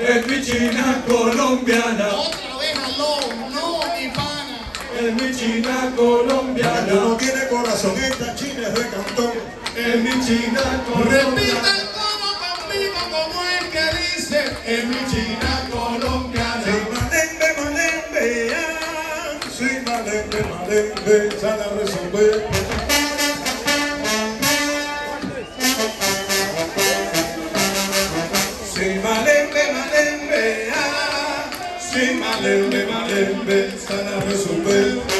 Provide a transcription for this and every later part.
es mi china colombiana. Otra vez aló, no, mi pana. Es mi china colombiana. no tiene corazón, esta china es de cantón. Es mi china colombiana. Repita el tono conmigo como el que dice. Es mi china colombiana. Soy malembe, malembe, ah. Soy malembe, malembe, sale a resolver. vale, me vale, me están resolver.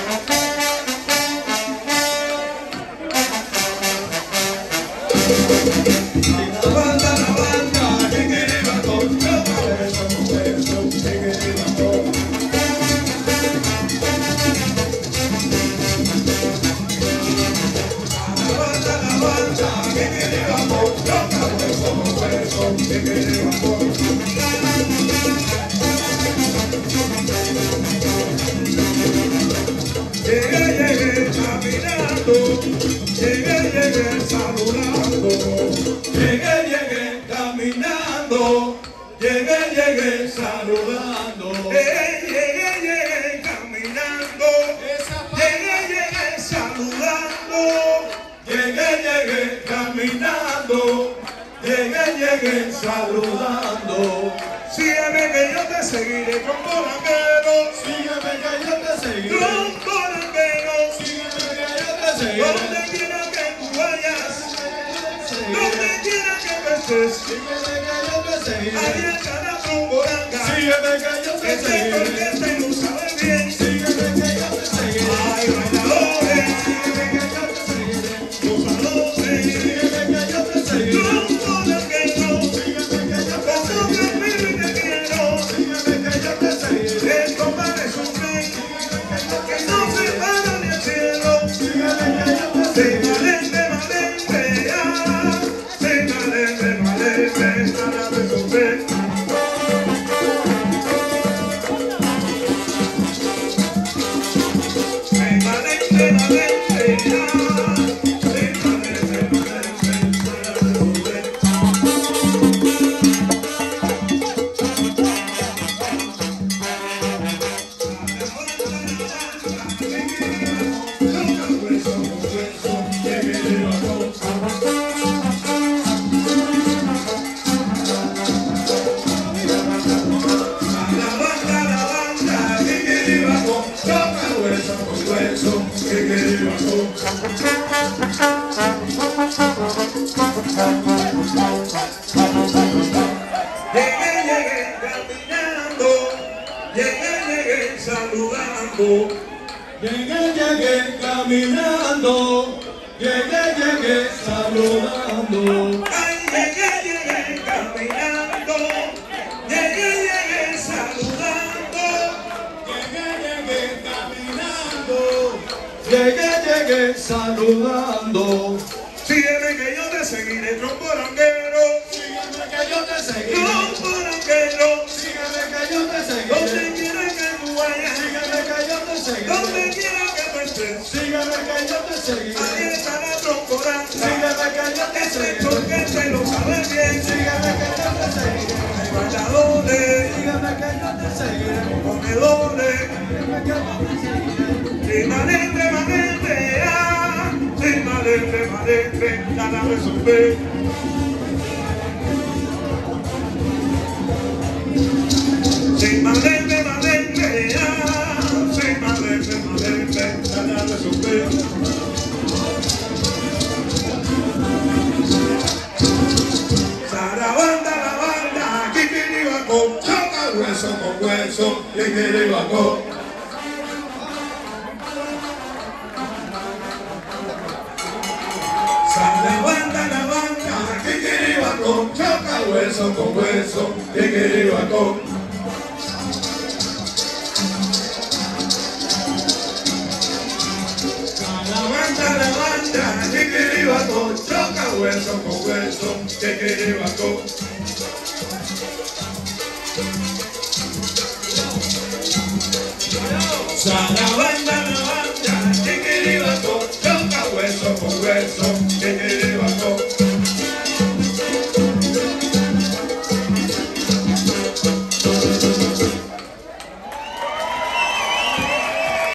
Llegué, llegué saludando. Sígueme que yo te seguiré con volanguero, Sígueme que yo te seguiré, con volanguero. sígueme que yo te seguiré. Donde quiera que tú vayas, donde quiera que tú estés, Sígueme que yo te seguiré, ahí estará Llegué, llegué caminando, llegué, llegué saludando. Ay, llegué, llegué caminando, llegué, llegué saludando. Llegué, llegué caminando, llegué, llegué saludando. Sígueme que yo te seguiré, trombolanguero, Sígueme que yo te seguiré, trombolanguero. sígueme que yo te seguiré, seguiré, donde quiera que tú estés, sígueme que yo te ahí seguiré, está la trombolanga. sígueme que yo te Este seguiré, torquete lo sabe bien. sígueme que yo te seguiré, Hay bailadores, sígueme que yo te seguiré, comedores, sígueme que yo te seguiré. de malente, malente, ah, nada resolver. Resolver. Sarabanda, la banda, Kikiribaco, choca hueso con hueso, Kikiribaco. Sarabanda, la banda, Kikiribaco, choca hueso con hueso, Kikiribaco. La choca hueso con hueso, Kikiribaco. Sarabanda, la banda, Kikiribaco, choca hueso con hueso,